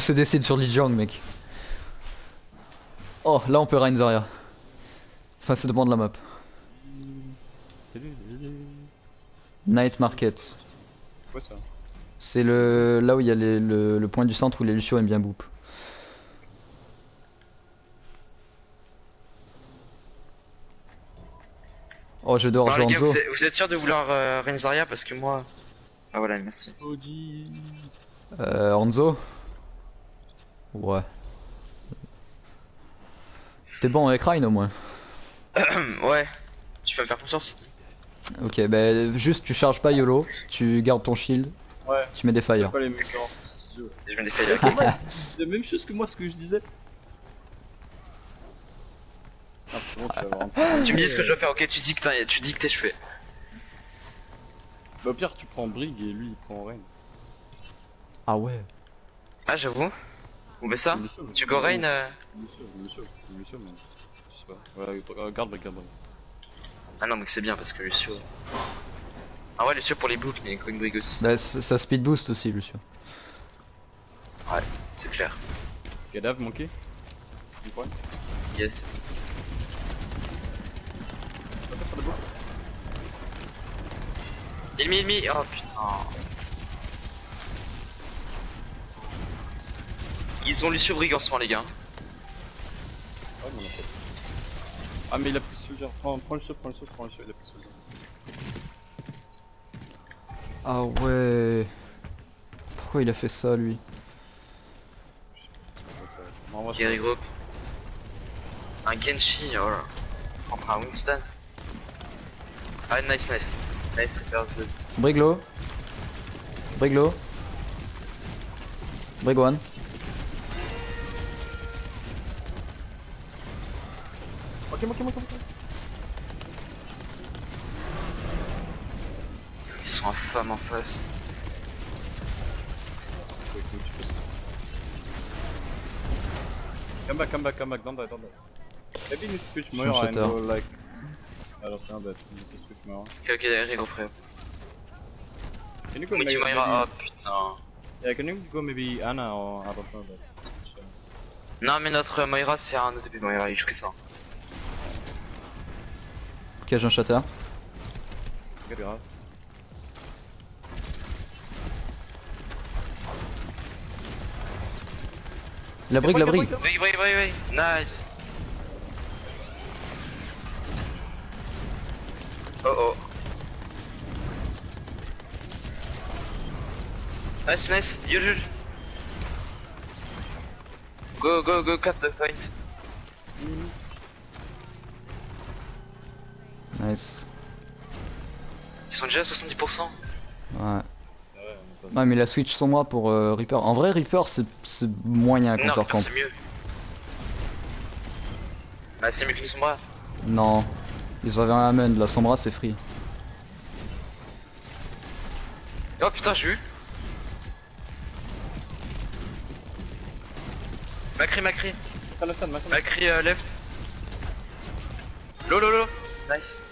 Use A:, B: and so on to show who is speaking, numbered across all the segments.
A: Tout se décide sur Lijiang, mec. Oh, là on peut Zarya. Enfin, ça dépend de la map. Night Market.
B: C'est quoi ça
A: C'est le là où il y a les- le, le point du centre où les Lucio aiment bien boop. Oh, je dors Hanzo.
C: vous êtes, vous êtes sûr de vouloir euh, Renzaria parce que moi. Ah voilà, merci.
A: Euh, Hanzo Ouais. T'es bon avec Reign au moins.
C: ouais, tu peux me faire confiance.
A: Ok, bah juste tu charges pas YOLO, tu gardes ton shield,
B: Ouais.
A: tu mets des
B: C'est
A: fire.
B: pas les veux.
C: Je viens des failles.
B: C'est la même chose que moi ce que je disais. Ah, bon, tu
C: me dis ce que je dois faire, ok Tu dis que t'as- tu dis que t'es je fais.
B: Bah, au pire, tu prends Brig et lui il prend Rain.
A: Ah ouais.
C: Ah, j'avoue. Bon, bah ça,
B: me
C: tu go rain. euh,
B: Je me sauve, je me sauve, je me sauve. Je sais pas. Ouais, garde garde.
C: Ah non, mais c'est bien parce que Lucio. Ah ouais, Lucio pour les boucles, mais Coin Brig aussi.
A: Bah ça speed boost aussi, Lucio.
C: C'est clair.
B: Gadave manqué Du point
C: Yes. Ennemi, ennemi Oh putain. Ils ont Lucio Brig en ce moment, les gars.
B: Ah, mais on a fait. Ah, mais il a pris Soldier. Prends, prends le saut, prends le saut, prends le saut, il a pris Soldier.
A: Ah ouais. Pourquoi il a fait ça lui?
C: Gary. Group. Un Genshi, oh là. Un Winston. Ah, nice, nice. Nice.
A: Briglo. Briglo. Brig one.
B: Ok, ok, ok, ok.
C: Ils sont infâmes en face.
B: Come back, come back, come back, don't die, don't die. Maybe you need to switch Moira and go like... I don't know, but you need to switch Moira.
C: Ok, ok, Group, frère.
B: Can you go maybe...
C: Moira, oh putain.
B: Yeah, can you go maybe Anna or I don't know, uh,
C: Non, mais notre Moira, c'est un OTP Moira, il joue que ça.
A: J'ai un shatter. La brig, la brig.
C: Oui, oui, oui, oui. Nice. Oh oh. Nice, nice. Huge, huge. Go, go, go, cut the point.
A: Nice.
C: Ils sont déjà à 70%.
A: Ouais.
B: Ouais, on a pas-
A: Ouais, mais la switch sur moi pour euh, Reaper. En vrai, Reaper c'est moyen contre leur camp.
C: c'est mieux. Bah, c'est mieux qu'une sombra.
A: Non. Ils avaient un Amen, la Sombra c'est free.
C: Oh putain, j'ai eu. Macri, Macri.
B: Ah.
C: Macri euh, left. Lo, lo, lo. Nice.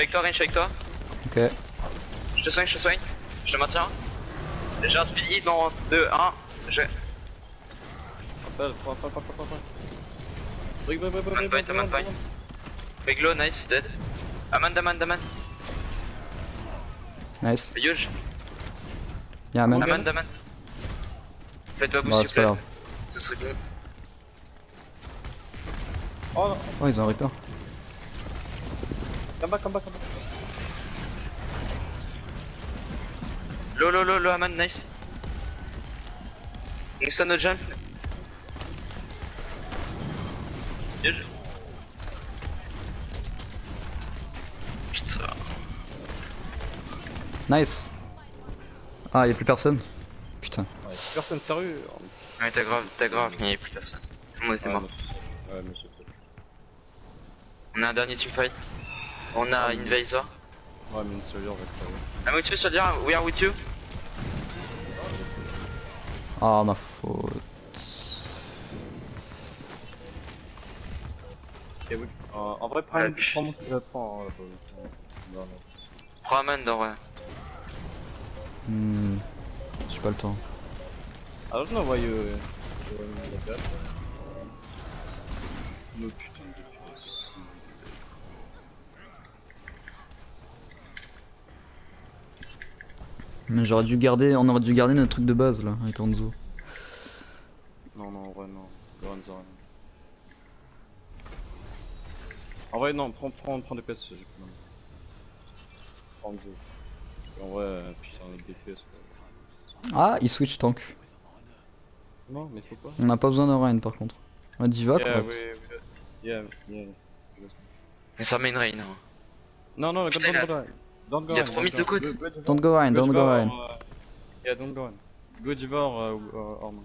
C: Suis avec toi, Rain, je suis avec toi.
A: Ok.
C: Je te soigne, je te soigne. Je te maintiens. J'ai un speed hit dans 2, 1. Je...
B: Brig.
C: Meglo, nice, dead. Aman, Daman, Daman.
A: Nice.
C: Huge.
A: Y'a Amen.
C: Aman, Daman. Faites-toi
A: Bah,
C: boost, s'il
A: c'est
C: vous plaît.
A: grave.
C: Ce serait bien.
B: Oh non,
A: Oh, ils ont un Reaper.
B: Come back, come back, come back.
C: Lo, lo, lo, lo, Aman, nice. Nixon no jump. Putain.
A: Nice. Ah, y'a plus personne. Putain.
B: Ouais, personne sérieux.
C: Ouais, t'as grave, t'as grave, il n'y avait plus personne. Tout le monde était
B: Ouais,
C: mort.
B: mais- Ouais, c'est
C: On a un dernier teamfight. On a Invaser.
B: Ouais, mais une soldier va.
C: I'm with you, soldier. We are with you?
A: Ah, ma faute.
B: Oui. Euh, en vrai, prends,
C: Ouais,
B: prends mon euh, prends. euh, euh, non, non.
C: Prends Amand en vrai.
A: Hmm. J'ai pas le temps.
B: I don't know why you. you were like that. No putain de défense.
A: Mais j'aurais dû garder, on aurait dû garder notre truc de base là, avec Hanzo.
B: Non, non, en vrai, non. Lorenzo. non. En vrai, non, prends, prends, prends des PS. j'ai pas mal. Prends deux. Qu'en vrai, euh, putain, avec des PS. quoi.
A: Ah, il switch tank.
B: Non, mais faut pas.
A: On n'a pas besoin de Rein par contre. On a Diva
B: yeah, yeah, yeah.
C: Mais ça main rain. hein.
B: Non, non, go there. Don't go
C: il y a
B: in, go
C: de
B: in.
C: côte.
A: Don't go
B: Go
A: don't go Rein.
B: uh, Yeah, don't go in. Go Divar, uh, uh, Orman.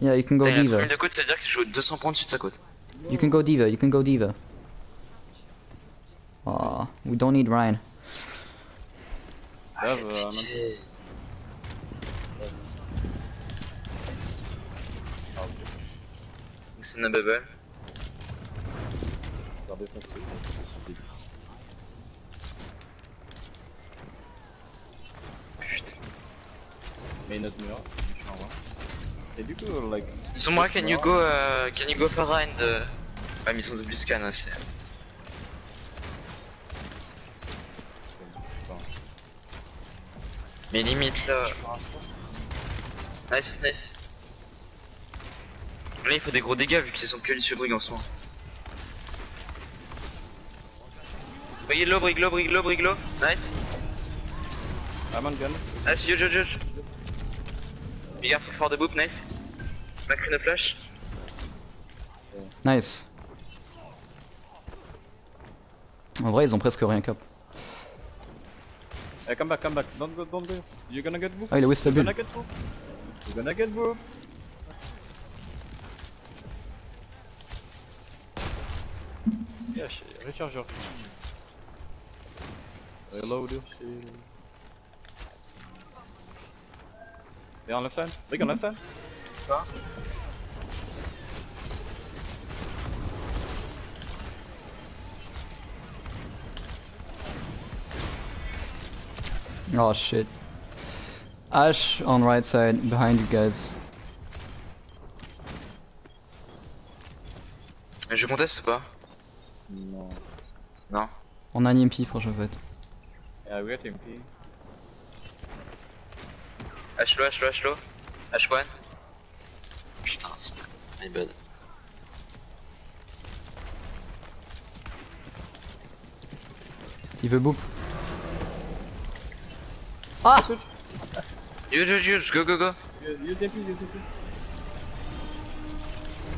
A: Yeah, you can go
C: Putain, il a trop
A: Diva.
C: mis de côte, c'est à dire qu'il joue 200 points dessus de sa côte.
A: You can go Diva, you can go Diva. Ah, we don't need
B: euh.
C: C'est une bubble.
B: Faire défoncer, c'est débile.
C: Putain.
B: Mais. Et du coup, like.
C: Moi, can you go, uh, can you go for Ryan de... Ah, mais ils sont de Biscan, c'est... Mais limite là... Nice, nice. Là, il faut des gros dégâts vu qu'ils sont que sur Brig en ce moment. Briglo, Briglo, Briglo, Briglo. Nice.
B: I'm on guns.
C: Nice, huge, huge, huge. Be careful for the boop, nice. Macrine flash.
A: Nice. En vrai, ils ont presque rien cap.
B: Hey, come back, come back. Don't go, don't go. You're gonna get boop.
A: Ah, il waste
B: You're gonna get boop. You're gonna get boop. Yeah, shit. Recharger. Reload your. They're on left side? Big on left side?
A: Oh shit. Ash on right side, behind you guys.
C: Je conteste ou pas?
B: No.
C: Non.
A: On a un EMP prochain fait.
B: Yeah, we got MP.
C: H low, H low, H low. H1. Putain, c'est my bad.
A: Il veut boop.
C: Huge, huge, huge, go, go, go.
B: Use use MP, use MP.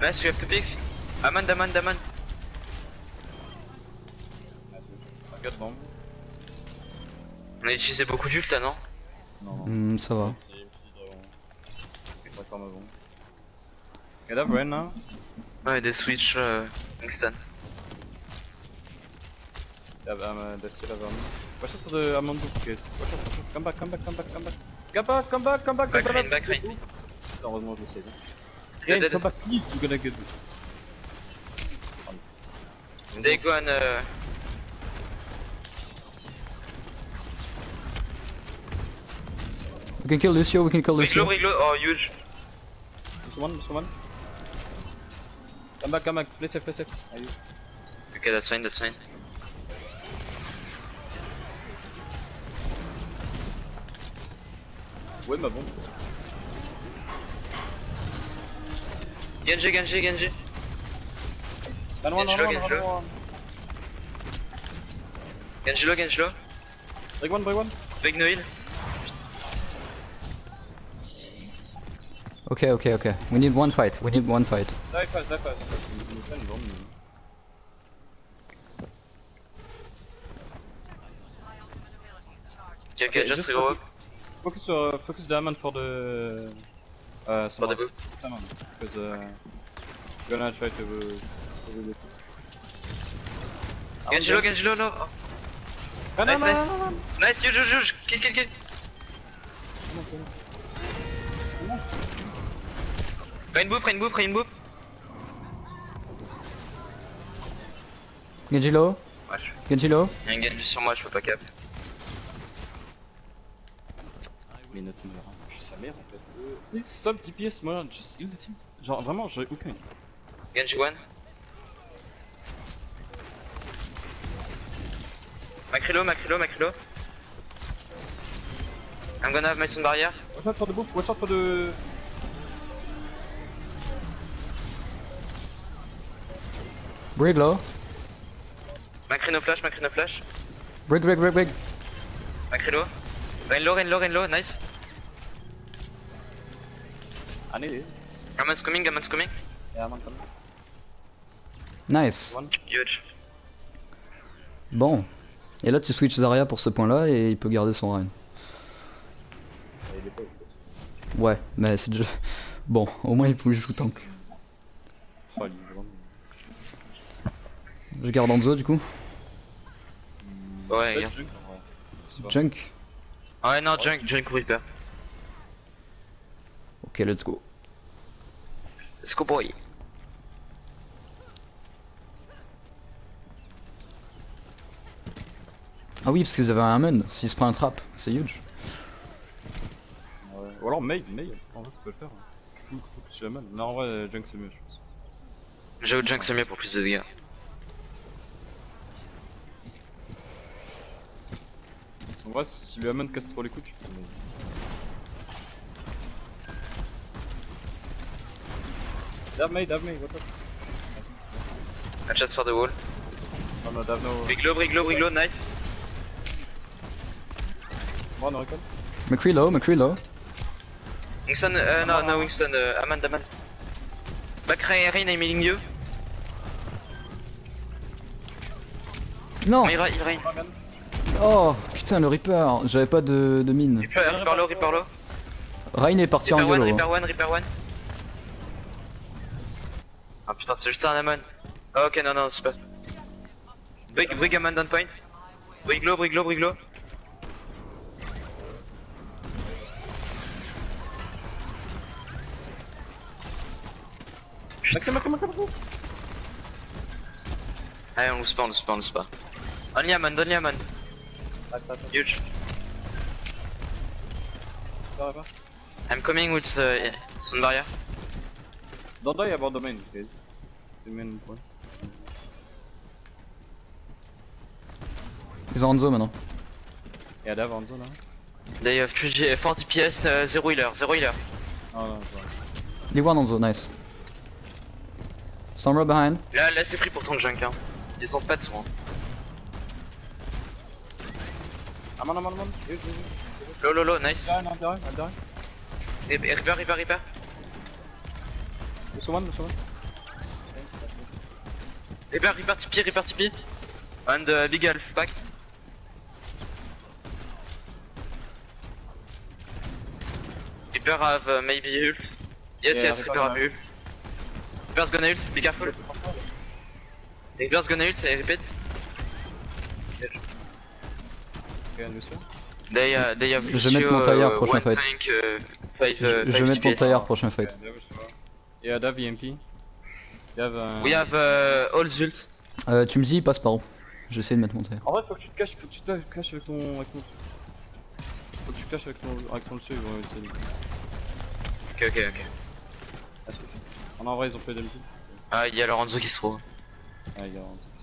C: Nice, you have two picks. Amand, Amand, Amand. On a utilisé beaucoup d'ult là, non?
B: Non, non.
A: Hmm, ça va.
B: Pas comme avant. Get up right now.
C: Ouais, des switch euh, Kingston.
B: Yeah, I'm uh, they're still around. Watch out for the Amon book, guys. Watch out, watch out. Come back, come back, come back, come back. Come back, come back, come back,
C: Back
B: come
C: rain,
B: back.
C: back rain.
B: Heureusement, je le sais.
C: Dead,
B: Rain,
C: dead.
B: come back, please, you're gonna get this.
C: They go on. Euh...
A: We can kill Lucio, we can kill Lucio.
C: Oh huge.
B: This one, this one. Come back, come back, play safe, play safe. Are you?
C: Ok, that's fine, that's fine.
B: Ouais, ma bombe.
C: Genji, Genji, Genji.
B: Run
C: sure.
B: one.
C: Genji low, Genji low.
B: Break one, break one.
C: Big no heal.
A: Okay, okay, okay. We need one fight, we need one fight.
B: Die fast, die fast. Il nous fait une bombe.
C: Ok, ok,
B: Okay,
C: just
B: just
C: regrow up.
B: Focus sur, focus diamond for the. Uh,
C: For the boop.
B: Salmon, because uh, we're gonna try to. Uh.
C: Genji low, Genji low, low. Oh.
B: Ah,
C: Nice,
B: no,
C: nice.
B: no, no, no.
C: Nice, huge, huge, huge. Kill, kill, kill. Rain boop, rain boop, rain boop.
A: Genji low.
C: Ouais, je...
A: Genji low.
C: Y'a un Genji sur moi, je peux pas cap.
B: Mais notre meurt, hein. je suis sa mère en fait. Euh, Please stop DPS, moi, just heal the team. Genre vraiment, j'ai aucun.
C: Genji one. Macrilo, Macrilo, Macrilo. I'm gonna have my stone barrier.
B: Watch out for the book, watch out for the.
A: Brig low.
C: Macrino flash, Macrino flash.
A: Brig, brig, brig, brig.
C: Macrilo. Rain low, rain low, rain low, nice.
B: Allez,
C: Gamon's coming, Gamon's coming.
B: yeah, man, come.
A: Nice.
B: One.
C: Huge.
A: Bon. Et là, tu switches Zarya pour ce point-là et il peut garder son Rein.
B: Ah, il est pas
A: Ouais, mais c'est déjà. Bon, au moins il peut jouer tank.
B: Oh.
A: Je garde Anzo du coup.
C: Ouais,
B: junk. Je.
A: Junk.
C: Ouais, non, Junk, Junk ou Reaper.
A: Ok, let's go.
C: Let's go, boy.
A: Ah oui, parce qu'ils avaient un Amen. S'il se prend un trap, c'est huge.
B: Ouais. Ou alors May, May, en vrai ça peut le faire. hein. Faut, faut que je suis. Non, en vrai, junk c'est mieux, je pense.
C: J'avoue, Junk c'est mieux pour plus de dégâts.
B: Vrai, si le Hammond casse trop les coups, tu peux. Dab May, dab May, what up?
C: Un chat for the wall.
B: Oh no, dab no.
C: Briglo, Briglo, Briglo, nice.
B: One recall.
A: McCree low, McCree low.
C: Winston, euh, non, non, Winston, euh, Aman, Aman. Back Rain, I'm healing you.
A: Non
C: Mais il rain.
A: Oh putain, le Reaper J'avais pas de, de mine.
C: Reaper, Reaper low, Reaper low.
A: Rain est parti
C: Reaper
A: en
C: one,
A: yellow.
C: Reaper one, Reaper one. Ah putain, c'est juste un Aman. Ah ok, non, non, c'est pas. Brig, Brig Aman down point. Briglo, Briglo, Briglo.
B: Maxime, Maxime, Maxime,
C: Allez, on lose pas, on lose pas, on lose pas. Only Aman, only Aman.
B: Attends, attends,
C: Huge. I'm coming with uh, Sun Barrier.
B: Don't die about the main, guys. C'est le main point.
A: Ils ont Anzo maintenant.
B: Et en zone là.
C: They have 3 G, 4 DPS, uh, 0 healer, 0 healer.
B: Non, non, c'est vrai.
A: Les one Anzo, nice. Sombra behind.
C: Là, là c'est free pour ton junk, hein. Ils ont pas de soin.
B: Ah, man, man, man. Huge, huge, huge.
C: Low, low, low, nice.
B: Derrière, non, derrière, derrière.
C: Et- et Reaper, Reaper, Reaper.
B: This one, this one.
C: Reaper, Reaper, TP, Reaper, TP. And uh, big elf, back. Reaper have uh, maybe ult. Yes,
B: Yeah,
C: yes,
B: Reaper
C: have ult. Reaper's gonna ult, be careful. Reaper's gonna ult, I repeat. They, uh, they have
A: Je vais mettre mon
C: Lucio,
A: tailleur,
C: uh,
A: prochain fight.
C: tank, uh, five,
A: Je,
C: uh,
A: vais mettre mon tailleur prochain fight.
B: Yeah, euh, Dav EMP. Euh...
C: We have uh, all ult.
A: Euh, tu me dis, passe par où? J'essaie de mettre mon tailleur.
B: En vrai, faut que tu te caches, faut que tu te caches avec ton. Avec ton... Faut que tu te caches avec ton, avec ton dessus, ils vont essayer.
C: Ok, ok, ok.
B: Ah. En vrai, ils ont fait d'MP.
C: Ah, il y a Lorenzo qui se trouve.
B: Ah, il y a un truc.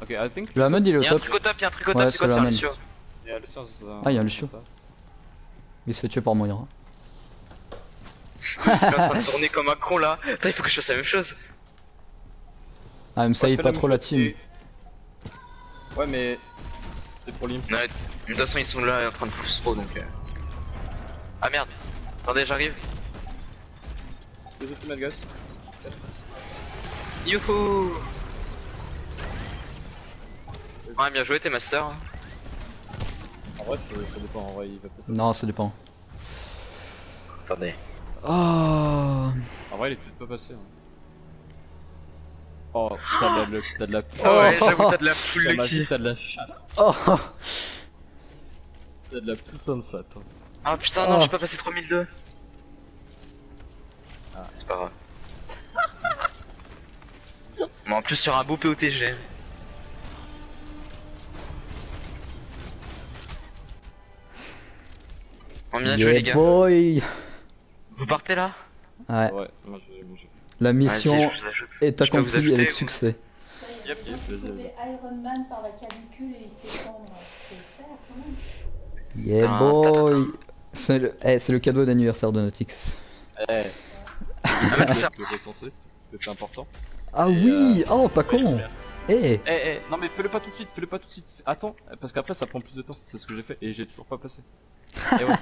B: Ok, I think.
A: Le Hammond, il est au
C: Il y a un truc au top, il y a un truc au
A: Ouais,
C: top, c'est quoi
A: c'est Hammond.
C: Lucio?
B: Il y a euh,
A: Ah, il y a Lucio. Il se fait tuer par Moira.
C: Il est en train de tourner comme un con là. Il faut que je fasse la même chose.
A: Ah, mais ça
B: Ouais,
A: y est
B: fais
A: pas trop
B: même
A: la team.
B: Ouais, mais. C'est pour.
C: Ouais, de toute façon, ils sont là en train de push trop donc. euh. Ah merde. Attendez, j'arrive.
B: Deux ultimates, guys.
C: Youhou Ouais, bien joué, t'es master. hein.
B: Vrai, c'est- ça dépend. En vrai, il va peut-être.
A: Non, ça dépend.
C: Attendez.
A: Oh
B: En vrai, il est peut-être pas passé. hein. Oh, t'as de la. T'as de la.
C: Oh, ouais, j'avoue, t'as de la
B: ma
C: lucky.
B: vie, t'as de la chatte.
A: Oh
B: T'as de la putain de chatte. hein.
C: Ah putain, non,
A: Oh.
C: j'ai pas passé 3002. Ah, c'est pas grave. Mais en plus, sur un beau POTG. On bien joué les
A: Yeah
C: gars.
A: boy.
C: Vous partez là?
A: Ouais,
B: Ouais, moi je. Moi, je...
A: la mission
C: je
A: est accomplie
C: ajouter,
A: avec succès.
B: Yep, yep,
D: Iron Man par la canicule et s'étendre.
A: Yeah
C: Ah,
A: boy. C'est le, c'est le cadeau d'anniversaire de Notix.
B: Eh,
C: Ah,
B: que c'est important.
A: Ah
B: Et,
A: oui
B: euh,
A: Oh, pas con
B: super.
A: Eh
B: Eh, eh, non mais fais-le pas tout de suite, fais-le pas tout de suite. Attends, parce qu'après ça prend plus de temps. C'est ce que j'ai fait et j'ai toujours pas passé. Et ouais.